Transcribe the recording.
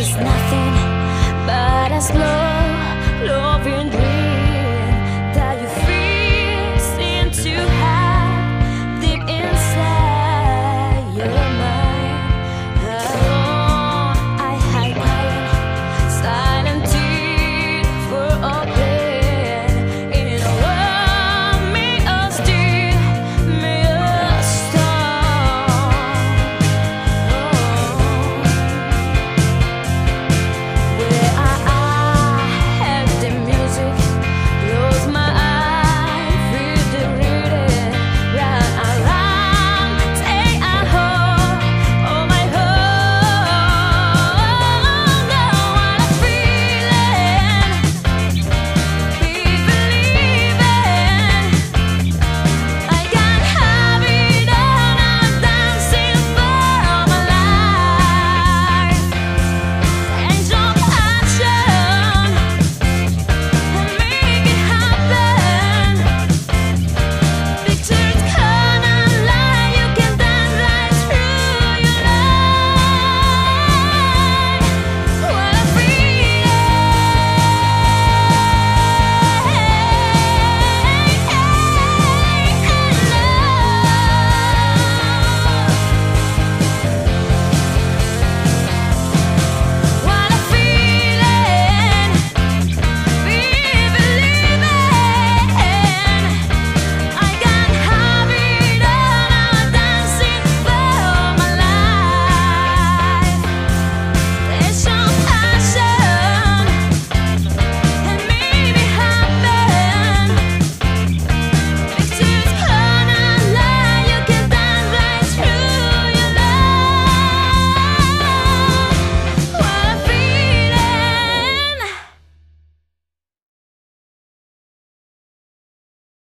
is nothing but a slow